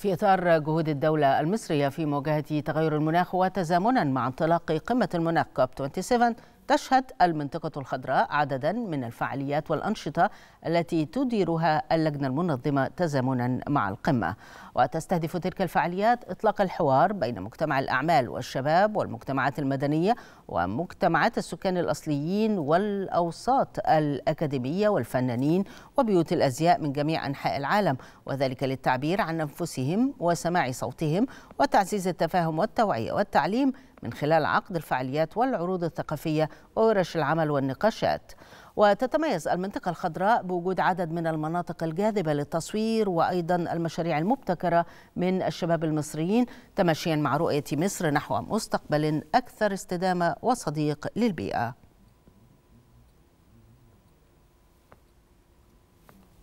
في إطار جهود الدولة المصرية في مواجهة تغير المناخ وتزامنا مع انطلاق قمة المناخ كوب 27 تشهد المنطقة الخضراء عددا من الفعاليات والأنشطة التي تديرها اللجنة المنظمة تزامنا مع القمة. وتستهدف تلك الفعاليات إطلاق الحوار بين مجتمع الأعمال والشباب والمجتمعات المدنية ومجتمعات السكان الأصليين والأوساط الأكاديمية والفنانين وبيوت الأزياء من جميع أنحاء العالم وذلك للتعبير عن أنفسهم وسماع صوتهم وتعزيز التفاهم والتوعية والتعليم من خلال عقد الفعاليات والعروض الثقافية وورش العمل والنقاشات. وتتميز المنطقة الخضراء بوجود عدد من المناطق الجاذبة للتصوير وأيضا المشاريع المبتكرة من الشباب المصريين تماشيا مع رؤية مصر نحو مستقبل أكثر استدامة وصديق للبيئة.